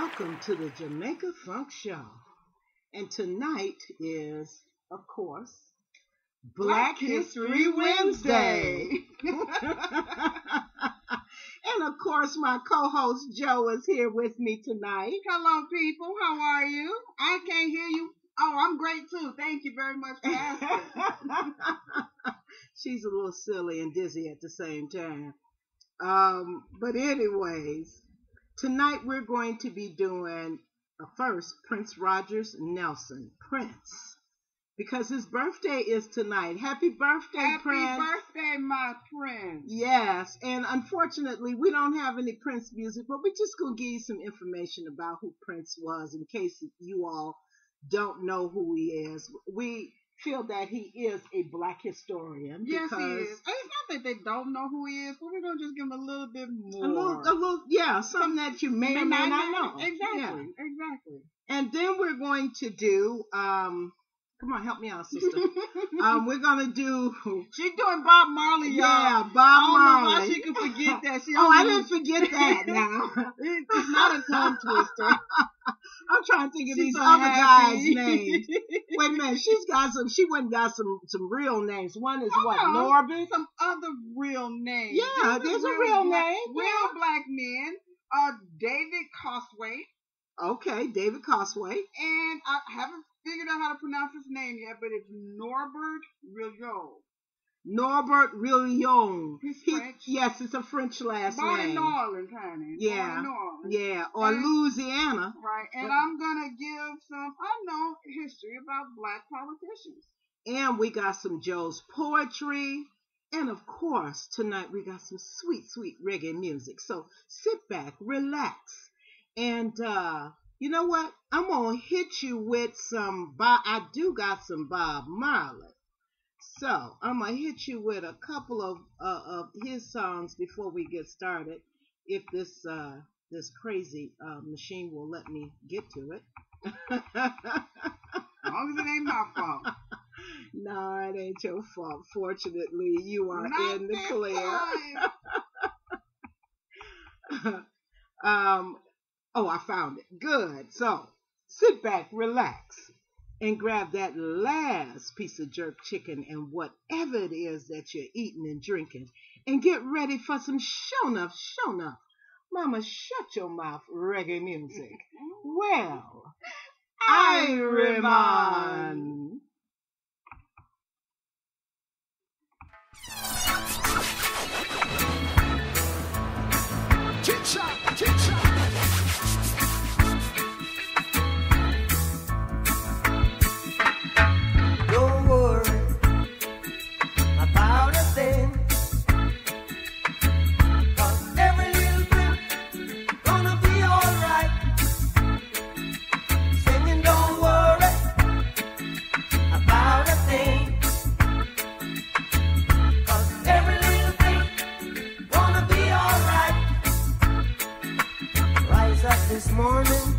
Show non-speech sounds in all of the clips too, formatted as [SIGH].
Welcome to the Jamaica Funk Show. And tonight is, of course, Black, History Wednesday. [LAUGHS] and of course, my co host Jo is here with me tonight. Hello, people. How are you? I can't hear you. Oh, I'm great too. Thank you very much for asking. [LAUGHS] She's a little silly and dizzy at the same time. Um, but, anyways, tonight we're going to be doing uh, first Prince Rogers Nelson. Prince because his birthday is tonight. Happy birthday, Happy Prince. Happy birthday, my Prince. Yes, and unfortunately, we don't have any Prince music, but we're just going to give you some information about who Prince was in case you all don't know who he is. We feel that he is a black historian. Yes, he is. It's not that they don't know who he is, but we're going to just give him a little bit more. A little, a little, yeah, something that you may or may not know. Exactly, Yeah. exactly. And then we're going to do, um, come on, help me out, sister. [LAUGHS] um, we're going to do, She's doing Bob Marley, y'all. yeah, Bob I don't know Marley. why she could forget that. She [LAUGHS] Oh, I didn't forget that now. [LAUGHS] It's not a tongue twister. I'm trying to think of She's these so other happy. guys' names. Wait a minute, she's got some. She went and got some some real names. One is what Oh, Norbit. Some other real names. Yeah, These are there's a real black, name, Real yeah. black men. Uh, David Cosway. Okay, David Cosway. And I haven't figured out how to pronounce his name yet, but it's Norbert Rillieux. Norbert Rillion. He's He- French. yes, it's a French last Born in name. New Orleans, honey. Yeah. Born in Orleans. Yeah, or And- Louisiana. Right. And I'm going to give some unknown history about black politicians. And we got some Jo's poetry. And of course, tonight we got some sweet, sweet reggae music. So sit back, relax. And uh, you know what? I'm gonna hit you with some Bob I do got some Bob Marley. So I'm gonna hit you with a couple of uh, of his songs before we get started. If this uh, this crazy uh, machine will let me get to it. As long as it ain't my fault. [LAUGHS] No, it ain't your fault. Fortunately, you are Not in the clear. [LAUGHS] um, oh, I found it. Good. So sit back, relax, and grab that last piece of jerk chicken and whatever it is that you're eating and drinking, and get ready for some show enough, show enough. Mama, shut your mouth, reggae music. [LAUGHS] Well, Irie. Don't morning.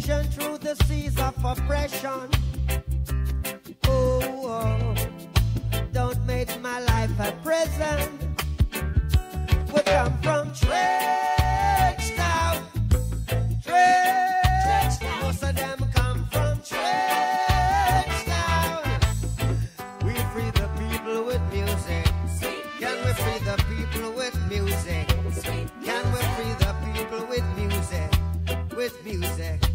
Vision through the seas of oppression. Oh, oh. don't make my life a prison. We come from Trench Town. Most of them come from We free the people with music. Can we free the people with music? Can we free the people with music? With music.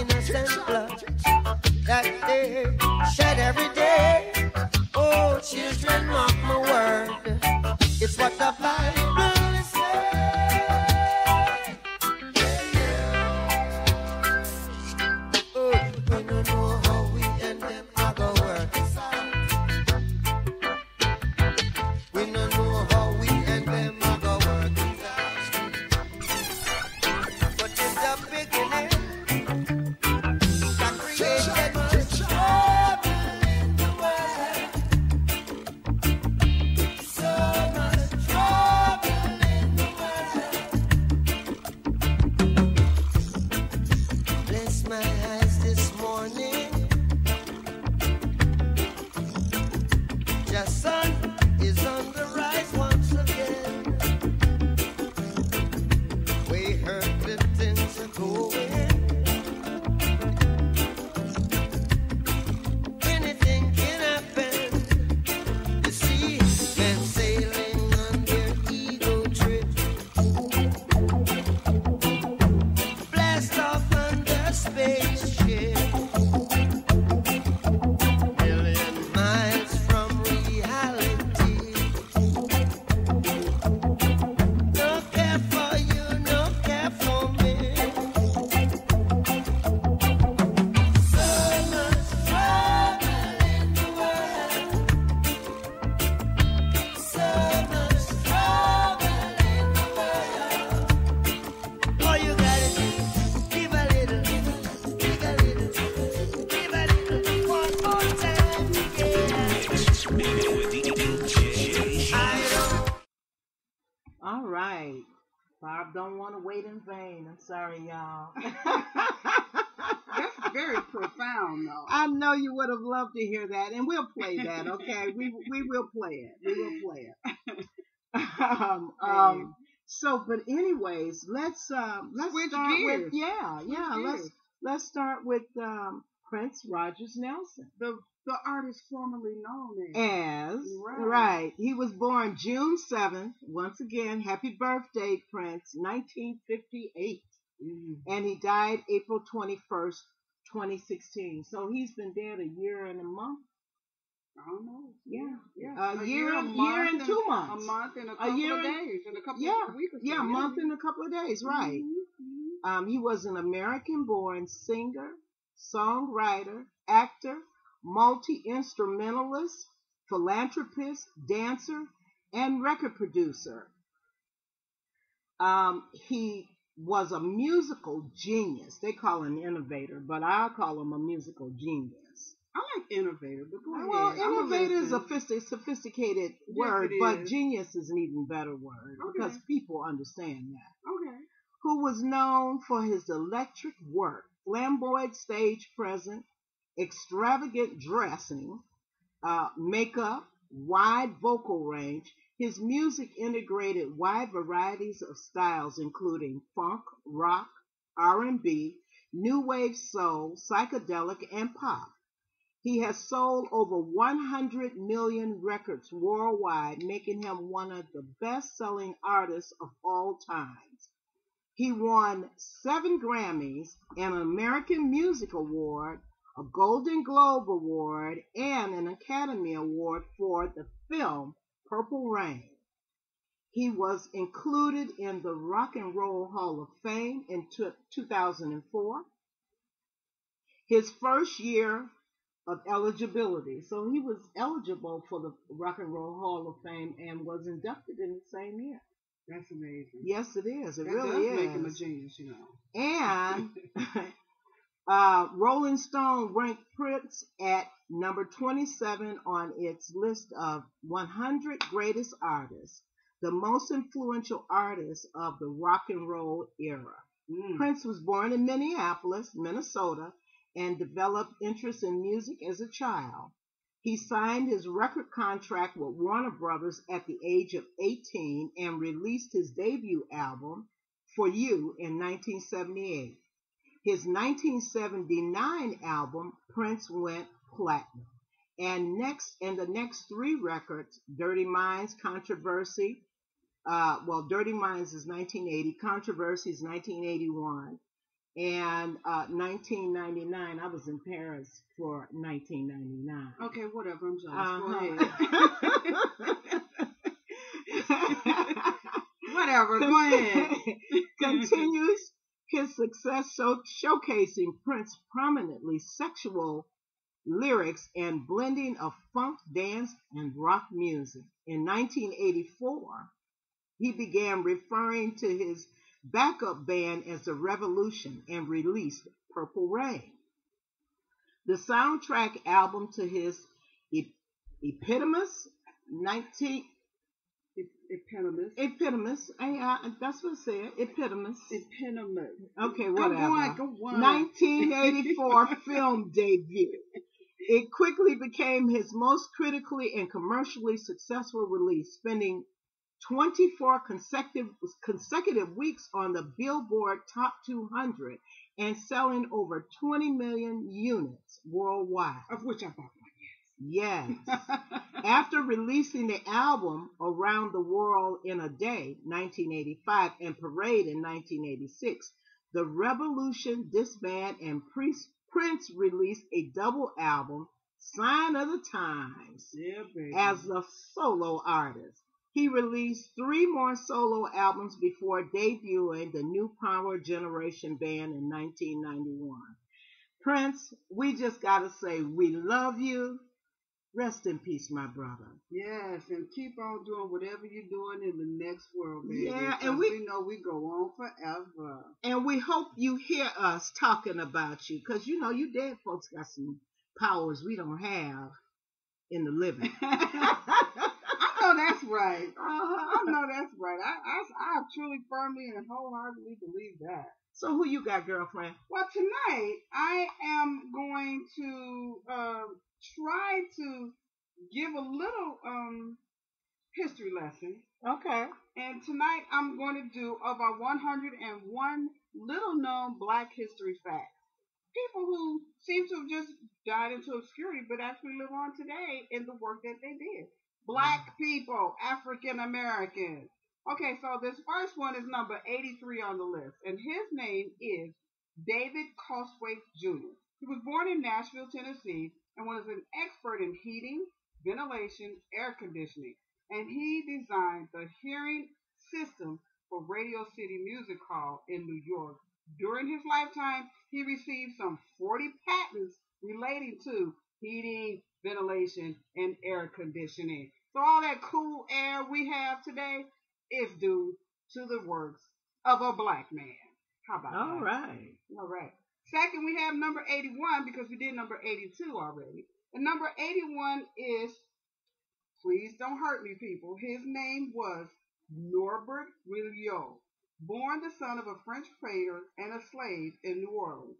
Innocent blood that they shed every day. Oh, children, mark my word. It's what the sorry, y'all. That's very profound, though. I know you would have loved to hear that, and we'll play that. Okay, we we will play it. We will play it. um, [LAUGHS] um, so, but anyways, let's um, let's Switch start with gears. yeah, yeah. Switch Let's let's start with um, Prince Rogers Nelson. the the artist formerly known as. As Right. right. he was born June seventh. Once again, happy birthday, Prince, 1958, Mm. and he died April 21st, 2016. So he's been dead a year and a month. I don't know. Yeah. yeah. A year- a year month and two months. A month and a couple year of and- days and a couple Yeah, of weeks. so. Yeah, a month and a couple of days, right? Mhm, Um, he was an American-born singer, songwriter, actor, multi-instrumentalist, philanthropist, dancer, and record producer. Um, he was a musical genius. They call him innovator, but I call him a musical genius. I like innovator, but go ahead. Well, innovator is a sophisticated Yes, word, but is. genius is an even better word Okay. because people understand that. Okay. Who was known for his electric work, flamboyant stage presence, extravagant dressing, uh, makeup, wide vocal range, His music integrated wide varieties of styles including funk, rock, R&B, new wave soul, psychedelic, and pop. He has sold over 100 million records worldwide, making him one of the best-selling artists of all times. He won seven Grammys, an American Music Award, a Golden Globe Award, and an Academy Award for the film Purple Rain. He was included in the Rock and Roll Hall of Fame in 2004. His first year of eligibility. So he was eligible for the Rock and Roll Hall of Fame and was inducted in the same year. That's amazing. Yes, it is. It that really does is. make him a genius, you know. And [LAUGHS] uh, Rolling Stone ranked Prince at number 27 on its list of 100 greatest artists, the most influential artists of the rock and roll era. Mm. Prince was born in Minneapolis, Minnesota, and developed interest in music as a child. He signed his record contract with Warner Brothers at the age of 18 and released his debut album, For You, in 1978. His 1979 album, Prince went platinum. And next, and the next three records, Dirty Minds, Controversy, uh, well, Dirty Minds is 1980, Controversy is 1981, and uh, 1999. I was in Paris for 1999. Okay, whatever. I'm sorry. Uh-huh. [LAUGHS] [LAUGHS] Whatever. Go ahead. Continues his success show, showcasing Prince's prominently sexual lyrics and blending of funk, dance, and rock music. In 1984, he began referring to his backup band as the Revolution and released Purple Rain. The soundtrack album to his e- Epitomus 19 Eponymous. Epitomus, I, that's what it said. Epitomus. Eponymous. Okay, Go whatever. on, go on. 1984 [LAUGHS] film debut. It quickly became his most critically and commercially successful release, spending 24 consecutive consecutive weeks on the Billboard Top 200 and selling over 20 million units worldwide. Of which I bought. Yes. [LAUGHS] After releasing the album Around the World in a Day, 1985, and Parade in 1986, the Revolution disbanded and Prince released a double album, Sign of the Times, yeah, as a solo artist. He released three more solo albums before debuting the New Power Generation Band in 1991. Prince, we just gotta say we love you. Rest in peace, my brother. Yes, and keep on doing whatever you're doing in the next world, baby. Yeah, and we- we know we go on forever. And we hope you hear us talking about you, because you know you dead folks got some powers we don't have in the living. [LAUGHS] I know that's right. Uh-huh. I know that's right. I, I, I truly, firmly, and wholeheartedly believe that. So who you got, girlfriend? Well, tonight I am going to uh, try to give a little um, history lesson. Okay. And tonight I'm going to do of our 101 little known black history facts. People who seem to have just died into obscurity but actually live on today in the work that they did. Black people, African Americans. Okay, so this first one is number 83 on the list, and his name is David Crosthwait Jr. He was born in Nashville, Tennessee, and was an expert in heating, ventilation, air conditioning, and he designed the hearing system for Radio City Music Hall in New York. During his lifetime, he received some 40 patents relating to heating, ventilation, and air conditioning. So all that cool air we have today is due to the works of a black man. How about All that? right. All right. Second, we have number 81 because we did number 82 already. And number 81 is, please don't hurt me, people. His name was Norbert Rillieux, born the son of a French trader and a slave in New Orleans.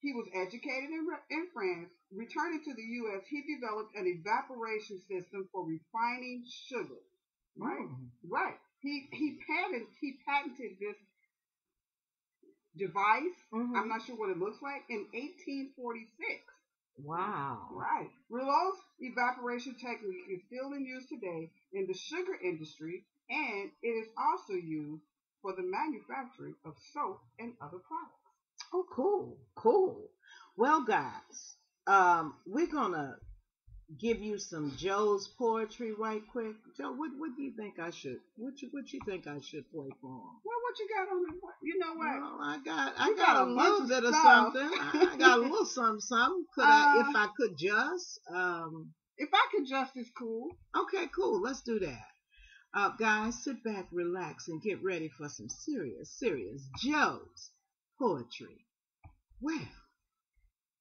He was educated in, in France. Returning to the U.S., he developed an evaporation system for refining sugar. Right, Mm. right. He he patented he patented this device. Mhm. I'm not sure what it looks like in 1846. Wow. Right. Rouleau's evaporation technique is still in use today in the sugar industry, and it is also used for the manufacturing of soap and other products. Oh, cool, cool. Well, guys, um, we're gonna give you some Jo's poetry right quick. Jo, what what do you think I should? What you what you think I should play for him? Well, what you got on the? You know what? Well, I got I got, got a little bit of stuff. something. I, I got a little [LAUGHS] something, something. Could I, Uh, if I could just, um, If I could just is cool. okay, cool. Let's do that. Uh, guys, sit back, relax, and get ready for some serious, serious Jo's poetry. Well,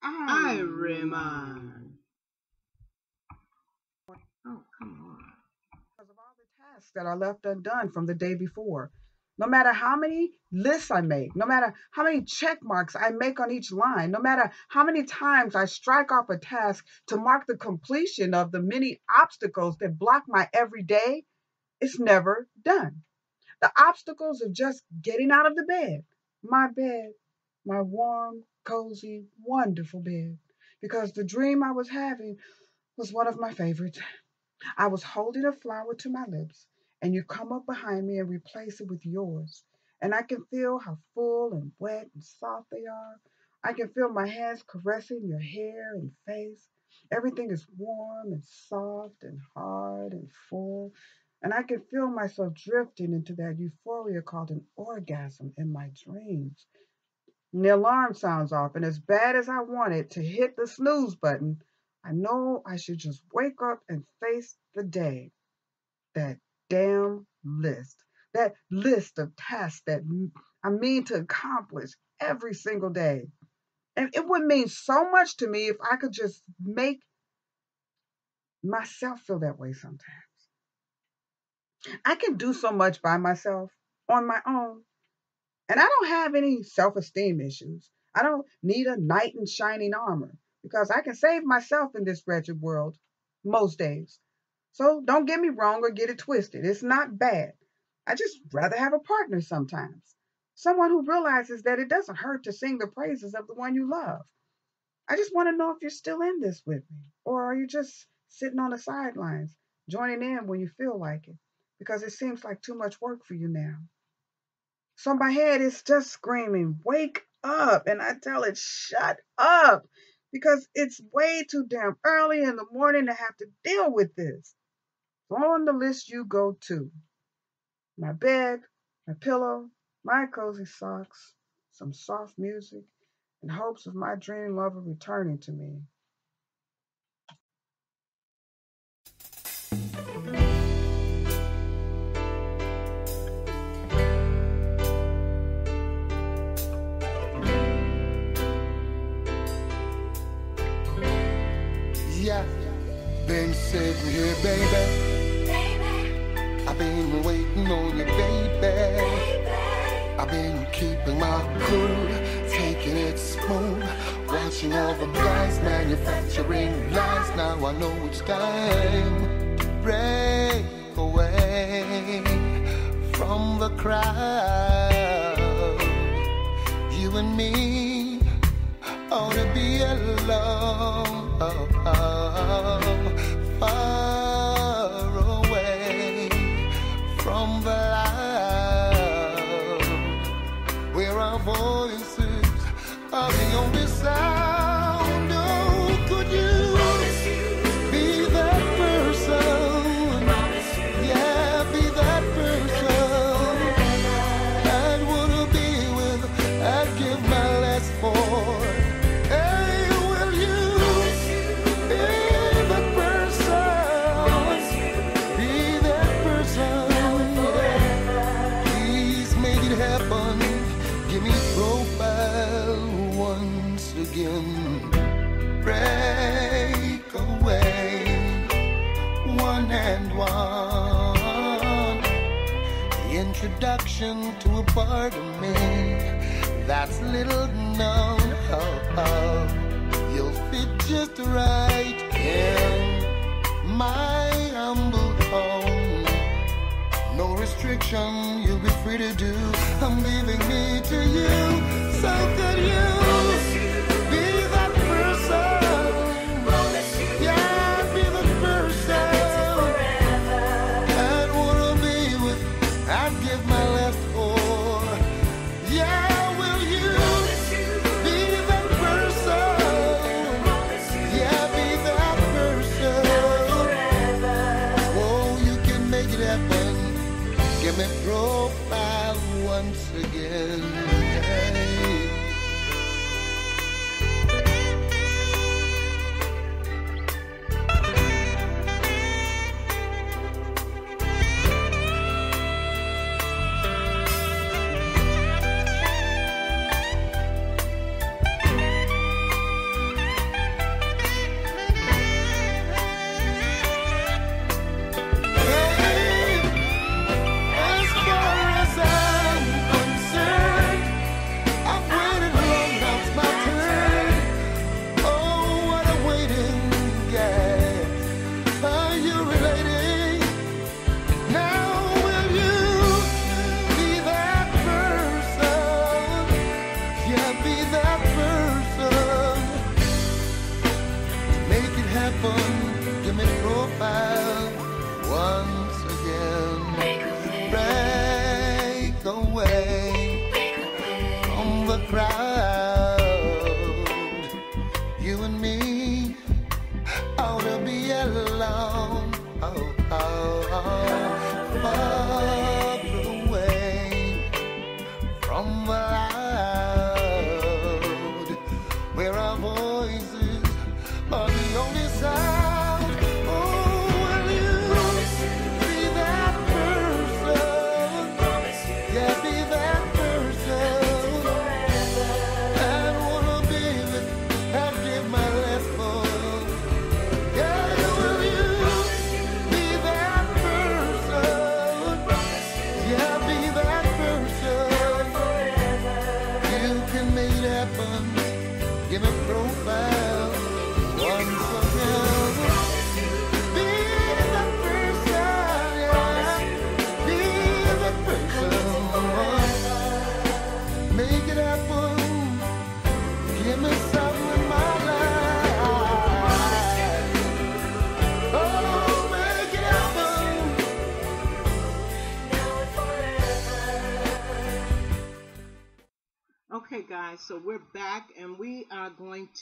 I remind. Oh, come on. because of all the tasks that are left undone from the day before. No matter how many lists I make, no matter how many check marks I make on each line, no matter how many times I strike off a task to mark the completion of the many obstacles that block my everyday, it's never done. The obstacles of just getting out of the bed, my bed, my warm, cozy, wonderful bed, because the dream I was having was one of my favorites. I was holding a flower to my lips, and you come up behind me and replace it with yours. And I can feel how full and wet and soft they are. I can feel my hands caressing your hair and face. Everything is warm and soft and hard and full. And I can feel myself drifting into that euphoria called an orgasm in my dreams. And the alarm sounds off, and as bad as I wanted to hit the snooze button, I know I should just wake up and face the day. That damn list. That list of tasks that I mean to accomplish every single day. And it would mean so much to me if I could just make myself feel that way sometimes. I can do so much by myself on my own. And I don't have any self esteem issues. I don't need a knight in shining armor because I can save myself in this wretched world most days. So don't get me wrong or get it twisted. It's not bad. I just rather have a partner sometimes. Someone who realizes that it doesn't hurt to sing the praises of the one you love. I just want to know if you're still in this with me, or are you just sitting on the sidelines, joining in when you feel like it, because it seems like too much work for you now. So my head is just screaming, wake up. And I tell it, shut up, because it's way too damn early in the morning to have to deal with this. On the list you go to my bed, my pillow, my cozy socks, some soft music, in hopes of my dream lover returning to me. Yeah, been sitting here, baby. Keeping my cool, taking it smooth, watching all the guys manufacturing lies. Now I know it's time to break away from the crowd. You and me ought to be alone,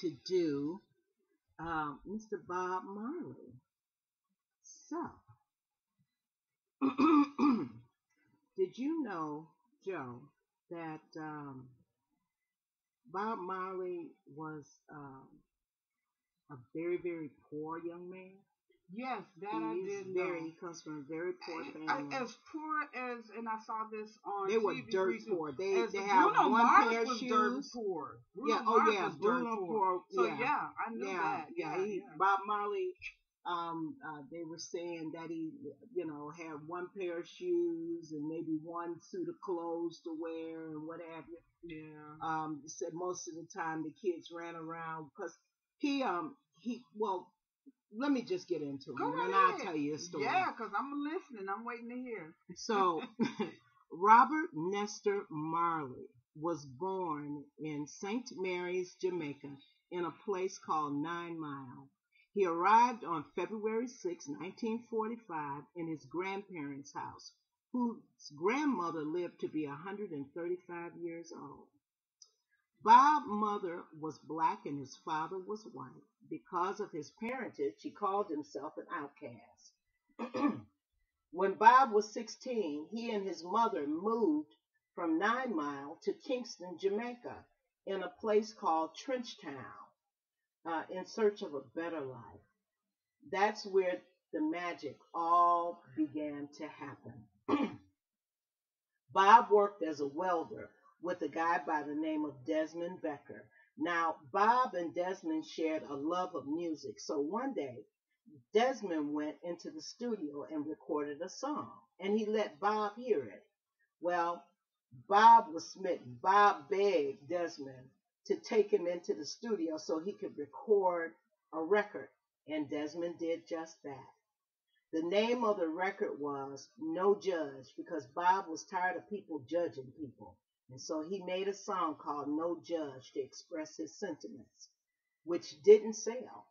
to do um, Mr. Bob Marley. So, [CLEARS THROAT] did you know, Jo, that um, Bob Marley was um, a very, very poor young man? Yes, that I did very, know. he comes from a very poor family. as poor as, and I saw this on they were TV dirt recently, poor. They as they Bruno one Mars pair of shoes. dirt poor. Bruno Yeah, oh yeah, Bruno poor. poor. So yeah. yeah, I knew yeah, that. yeah, he, Bob Marley. Um, uh, they were saying that he, you know, had one pair of shoes and maybe one suit of clothes to wear and what have you. yeah. Um, said most of the time the kids ran around because he, um, he, well, let me just get into it and ahead. I'll tell you a story. Yeah, because I'm listening. I'm waiting to hear. So, [LAUGHS] Robert Nesta Marley was born in St. Mary's, Jamaica, in a place called Nine Mile. He arrived on February 6, 1945, in his grandparents' house, whose grandmother lived to be 135 years old. Bob's mother was black and his father was white. Because of his parentage, he called himself an outcast. [CLEARS THROAT] When Bob was 16, he and his mother moved from Nine Mile to Kingston, Jamaica, in a place called Trenchtown, uh, in search of a better life. That's where the magic all began to happen. [CLEARS THROAT] Bob worked as a welder with a guy by the name of Desmond Dekker. Now, Bob and Desmond shared a love of music, so one day Desmond went into the studio and recorded a song, and he let Bob hear it. Well, Bob was smitten. Bob begged Desmond to take him into the studio so he could record a record, and Desmond did just that. The name of the record was No Judge because Bob was tired of people judging people. And so he made a song called No Judge to express his sentiments, which didn't sell.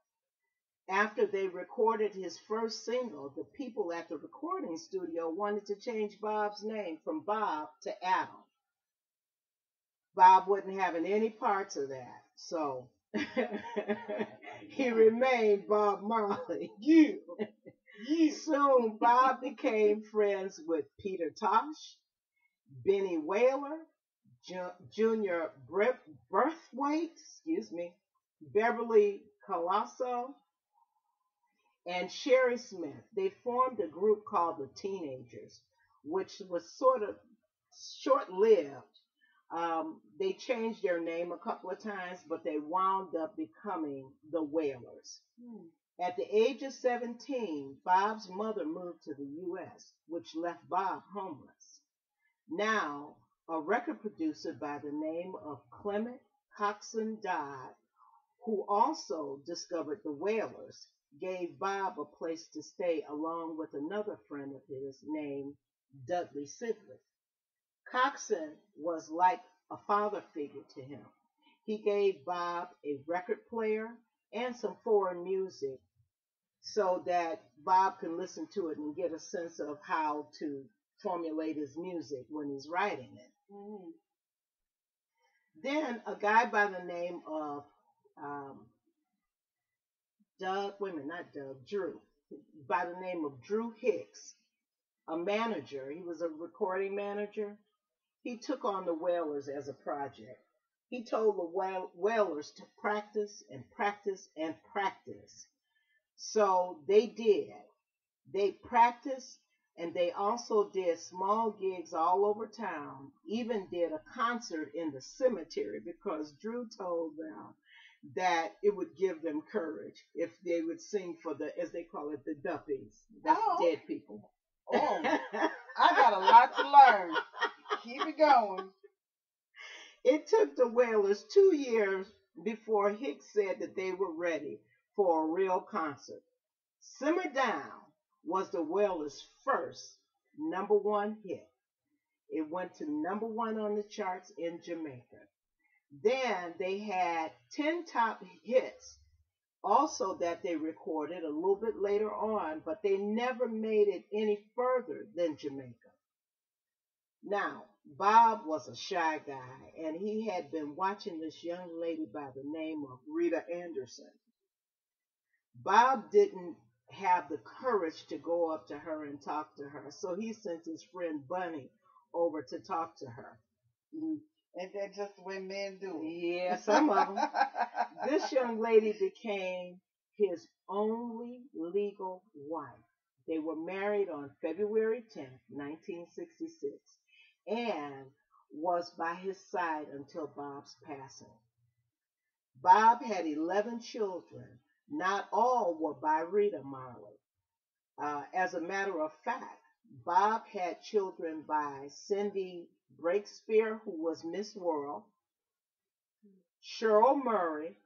After they recorded his first single, the people at the recording studio wanted to change Bob's name from Bob to Adam. Bob wasn't having any parts of that, so [LAUGHS] he remained Bob Marley. [LAUGHS] You. Soon, Bob became friends with Peter Tosh, Benny Wailer, Ju- Junior Braithwaite, excuse me, Beverly Colosso, and Sherry Smith. They formed a group called the Teenagers, which was sort of short-lived. Um, they changed their name a couple of times, but they wound up becoming the Wailers. Hmm. At the age of 17, Bob's mother moved to the U.S., which left Bob homeless. Now, a record producer by the name of Clement Coxsone Dodd, who also discovered the Wailers, gave Bob a place to stay along with another friend of his named Dudley Sibley. Coxsone was like a father figure to him. He gave Bob a record player and some foreign music so that Bob can listen to it and get a sense of how to formulate his music when he's writing it. Mhm. Then a guy by the name of um, Doug, wait a minute, not Doug, Drew, by the name of Drew Hicks, a manager, he was a recording manager. He took on the Wailers as a project. He told the Wailers to practice and practice and practice. So they did. They practiced and they also did small gigs all over town, even did a concert in the cemetery because Drew told them that it would give them courage if they would sing for the, as they call it, the duppies. That's Oh. dead people. Oh, [LAUGHS] I got a lot to learn. Keep it going. It took the Wailers two years before Hicks said that they were ready for a real concert. Simmer Down was the Wailers' first number one hit. It went to number one on the charts in Jamaica. Then they had 10 top hits also that they recorded a little bit later on, but they never made it any further than Jamaica. Now, Bob was a shy guy, and he had been watching this young lady by the name of Rita Anderson. Bob didn't have the courage to go up to her and talk to her, so he sent his friend Bunny over to talk to her. Mhm. Ain't that just the way men do? Yeah, some of them. this young lady became his only legal wife. They were married on February 10th, 1966, and was by his side until Bob's passing. Bob had 11 children. Not all were by Rita Marley. Uh, as a matter of fact, Bob had children by Cindy Breakspear, who was Miss World, Cheryl Murray,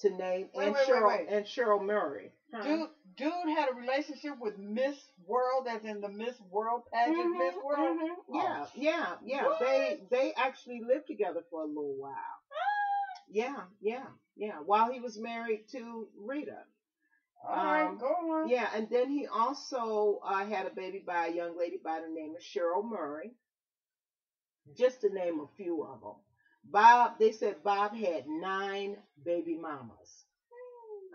to name Wait, and wait, Cheryl wait. and Cheryl Murray. Huh? Dude, dude had a relationship with Miss World, as in the Miss World pageant, Mhm, Miss World. mhm. Oh. Yeah, yeah, yeah. What? They they actually lived together for a little while. Yeah, yeah, yeah. While he was married to Rita. All right, Um, go on. Yeah, and then he also uh, had a baby by a young lady by the name of Cheryl Murray. Just to name a few of them. Bob, they said Bob had nine baby mamas.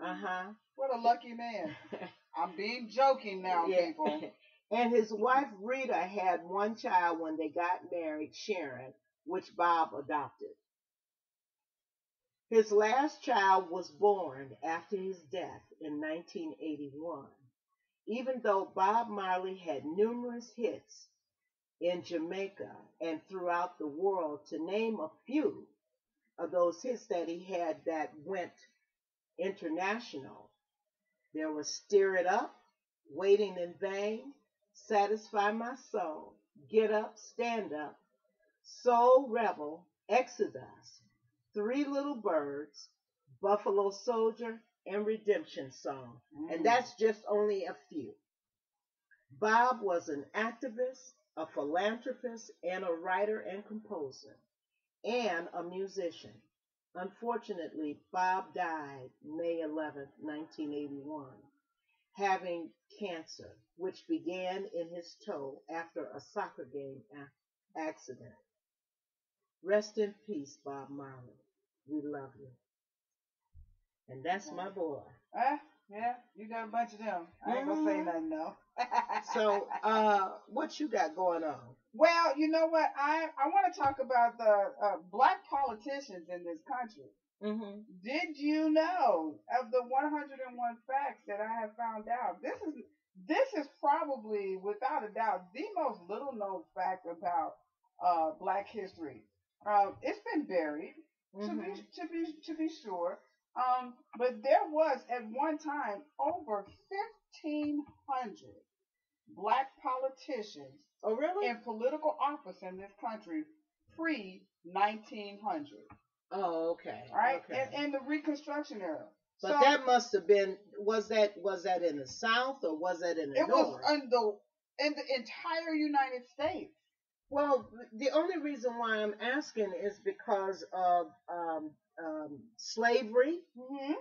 Uh huh. What a lucky man. [LAUGHS] I'm being joking now, people. [LAUGHS] and his wife Rita had one child when they got married, Sharon, which Bob adopted. His last child was born after his death in 1981. Even though Bob Marley had numerous hits in Jamaica and throughout the world, to name a few of those hits that he had that went international, there was Stir It Up, Waiting in Vain, Satisfy My Soul, Get Up, Stand Up, Soul Rebel, Exodus, Three Little Birds, Buffalo Soldier, and Redemption Song. Mm. And that's just only a few. Bob was an activist, a philanthropist, and a writer and composer, and a musician. Unfortunately, Bob died May 11, 1981, having cancer, which began in his toe after a soccer game accident. Rest in peace, Bob Marley. We love you. And that's my boy. Eh? Yeah, you got a bunch of them. I ain't gonna say nothing though. [LAUGHS] So, uh, what you got going on? well, you know what? I I want to talk about the uh, black politicians in this country. Mm-hmm. Did you know of the 101 facts that I have found out? This is this is probably, without a doubt, the most little known fact about uh, Black history. Um, it's been buried, to be to be to be sure. Um, but there was at one time over 1,500 black politicians Oh, really? in political office in this country pre 1900. Oh, okay. Right, Okay. in, in the Reconstruction era. but So, that must have been was that was that in the South or was that in the it was in the in the entire United States. Well, the only reason why I'm asking is because of um, um, slavery, Mm-hmm.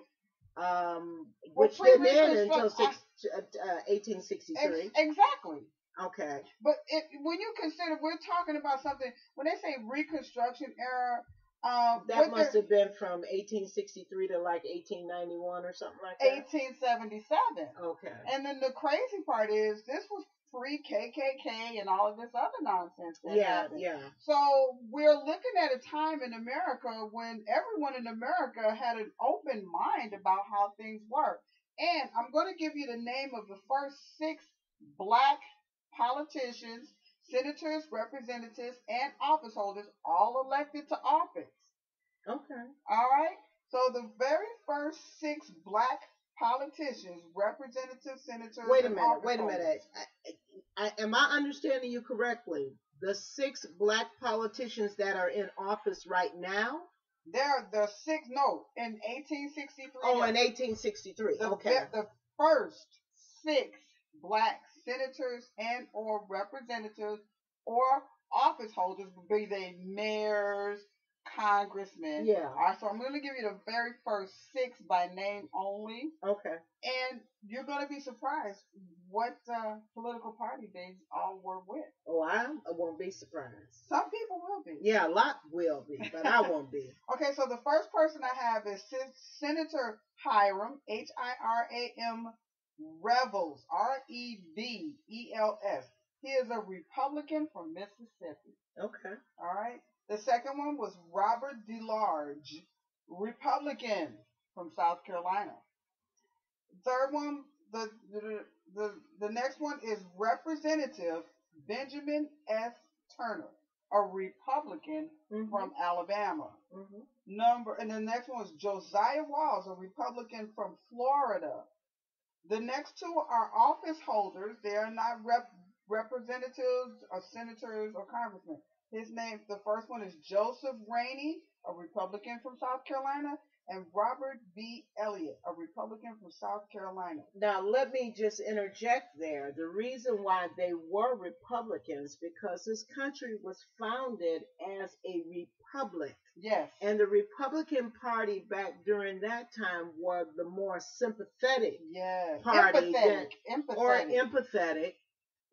um, Well, which didn't end until six, uh, 1863. exactly. Okay. But it, when you consider, we're talking about something. When they say Reconstruction era, um, That must have been from 1863 to like 1891 or something like that. 1877. Okay. And then the crazy part is, this was pre KKK and all of this other nonsense. That Yeah, happened. yeah. So we're looking at a time in America when everyone in America had an open mind about how things work. And I'm going to give you the name of the first six black politicians, senators, representatives, and office holders, all elected to office. Okay. All right? So the very first six black politicians, representatives, senators, Wait a minute. Wait a minute. I, I, am I understanding you correctly? The six black politicians that are in office right now? They're the six, no, in 1863. Oh, in 1863. the, Okay. ve- the first six black senators and or representatives or office holders, be they mayors, congressmen. Yeah. All right, so I'm going to give you the very first six by name only, Okay. and you're going to be surprised what uh, political party they all were with. Oh, I, won't be surprised. Some people will be. Yeah, a lot will be, but I [LAUGHS] won't be. Okay, so the first person I have is Sen- Senator Hiram, H I R A M Revels, R E V E L S. He is a Republican from Mississippi. Okay. All right. The second one was Robert DeLarge, Republican from South Carolina. Third one, the the the, the next one is Representative Benjamin S. Turner, a Republican Mhm. from Alabama. Mhm. Number and the next one was Josiah Walls, a Republican from Florida. The next two are office holders. They are not rep, representatives or senators or congressmen. His name, the first one is Joseph Rainey, a Republican from South Carolina, and Robert B. Elliott, a Republican from South Carolina. Now, let me just interject there. The reason why they were Republicans because this country was founded as a republic. Yes. And the Republican Party back during that time were the more sympathetic Yes. Party empathetic. or Empathetic. empathetic,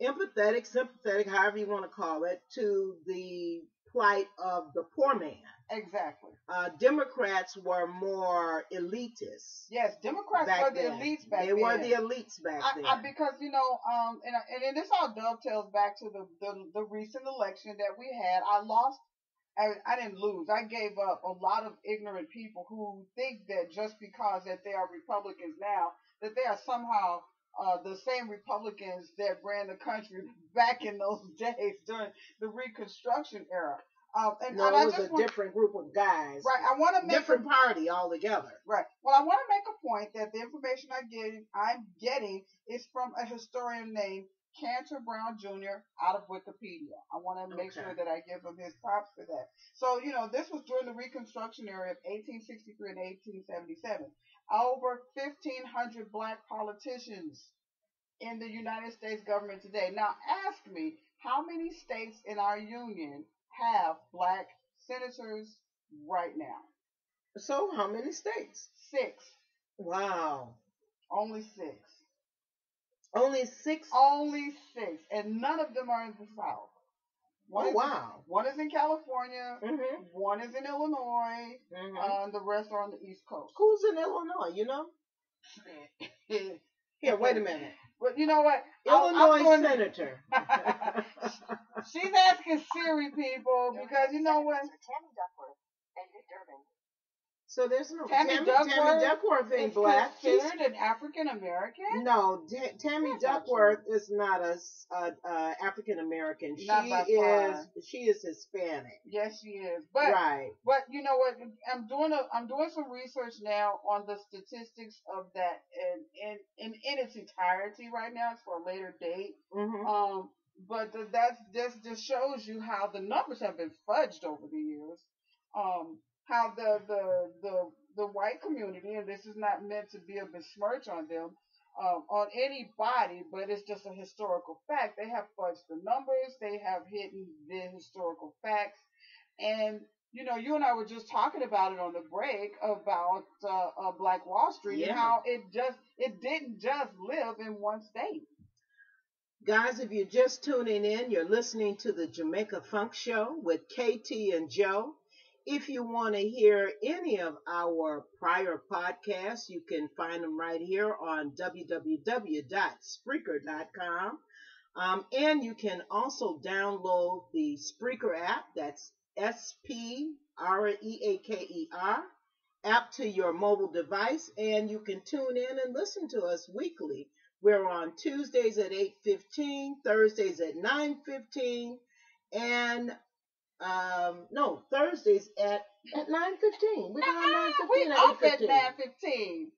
empathetic, sympathetic, however you want to call it, to the plight of the poor man. exactly. Uh, Democrats were more elitist. Yes. Democrats were the elites back they then. were the elites back I, then. I, because you know, um, and and then this all dovetails back to the, the the recent election that we had. I lost. I, I didn't lose. I gave up a lot of ignorant people who think that just because that they are Republicans now, that they are somehow uh, the same Republicans that ran the country back in those [LAUGHS] days during the Reconstruction era. Um, and, no, and it I was a want, different group of guys. right. I want to make different party altogether. Right. Well, I want to make a point that the information I get, I'm getting is from a historian named Canter Brown Jr. out of Wikipedia. I want to make Okay. sure that I give him his props for that. So, you know, this was during the Reconstruction era of 1863 and 1877. Over 1,500 black politicians in the United States government today. Now, ask me how many states in our union have black senators right now? So, how many states? Six. Wow. Only six. Only six. Only six. And none of them are in the South. One Oh, is- wow. One is in California. Mm-hmm. One is in Illinois. Mm-hmm. Uh, the rest are on the East Coast. Who's in Illinois? You know? [LAUGHS] Here, wait a minute. But you know what? I'm- I'm Illinois doing- [LAUGHS] senator. She's asking Siri people because you know what? Tammy Duckworth and Dick Durbin. So there's no Tammy Tammy, Duckworth Tammy Duckworth ain't Is black. She's, considered an African American? no, Ta- Tammy Duckworth is not a, a African American. She is she is Hispanic. Yes, she is. But right. but you know what? I'm doing a I'm doing some research now on the statistics of that in in in, in its entirety right now. It's for a later date. Mm-hmm. Um, but th- that's this just shows you how the numbers have been fudged over the years. Um, how the the the the white community, and this is not meant to be a besmirch on them, um, on anybody, but it's just a historical fact. They have fudged the numbers. They have hidden the historical facts, and you know, you and I were just talking about it on the break about uh, uh, Black Wall Street Yeah. and how it just it didn't just live in one state. Guys, if you're just tuning in, you're listening to the Jamaica Funk Show with KT and Jo. If you want to hear any of our prior podcasts, you can find them right here on www.spreaker.com. Um, and you can also download the Spreaker app, that's S P R E A K E R, app to your mobile device, and you can tune in and listen to us weekly. We're on Tuesdays at 8.15, Thursdays at 9.15, and, um, no, Thursdays at, at 9.15. We go on 9.15 we at off at nine fifteen.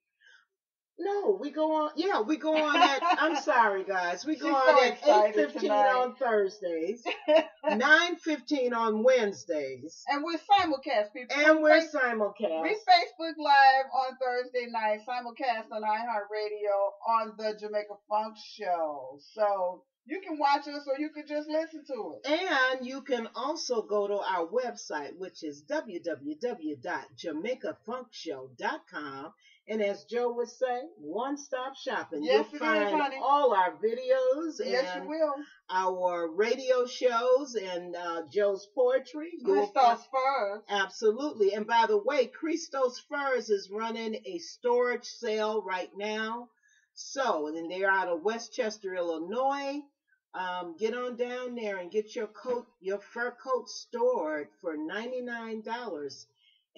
No, we go on, yeah, we go on at, I'm [LAUGHS] sorry guys, we go She's on so at 8.15 on Thursdays, [LAUGHS] 9.15 on Wednesdays, And we're simulcast, people. and We we're face- simulcast. we Facebook Live on Thursday night, simulcast on iHeartRadio on the Jamaica Funk Show. So you can watch us or you can just listen to it. And you can also go to our website, which is www.jamaicafunkshow.com. And as Jo would say, one stop shopping. Yes, it You'll is, find honey. all our videos Yes, you and will. our radio shows and uh, Jo's poetry. You'll Christos Furs. Absolutely. And by the way, Christos Furs is running a storage sale right now. So, and they're out of Westchester, Illinois. Um, get on down there and get your coat, your fur coat stored for $99.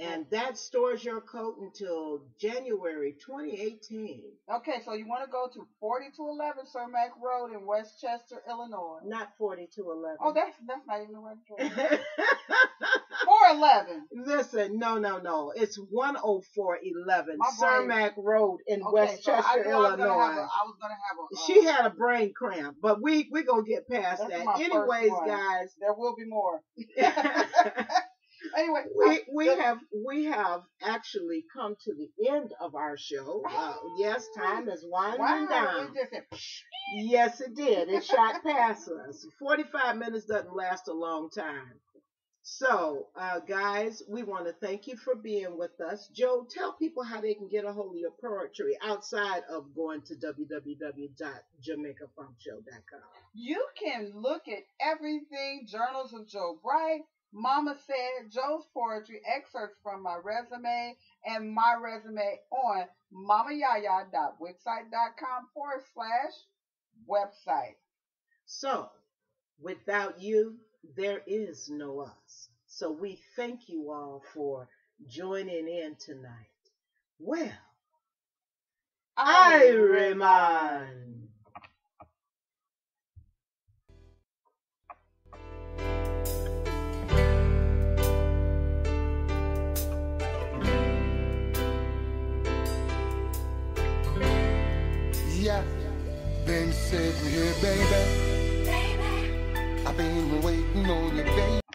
And that stores your coat until January 2018. Okay, so you want to go to 4211 Cermak Road in Westchester, Illinois. Not 4211. Oh, that's that's not even the right address. [LAUGHS] 411. Listen, no, no, no. It's 10411 My brain- Cermak Road in Okay, Westchester, so I knew I was gonna have a, Illinois. Was gonna have a. uh, She had a brain cramp, but we we gonna get past that. Anyways, guys, There will be more. [LAUGHS] Anyway, we we have we have actually come to the end of our show. Uh, yes, time is winding wow, down. Yes, it did. It shot [LAUGHS] past us. Forty-five minutes doesn't last a long time. So, uh, guys, we want to thank you for being with us. Jo, tell people how they can get a hold of your poetry outside of going to www.jamaicafunkshow.com. You can look at everything Journals of Jo Bright, Mama Said, Jo's Poetry, excerpts from my resume, and my resume on mamayaya.wixsite.com forward slash website. So, without you, there is no us. So, we thank you all for joining in tonight. Well, I remind. Yeah, been sitting here, baby. I've been waiting on you, baby.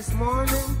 this morning.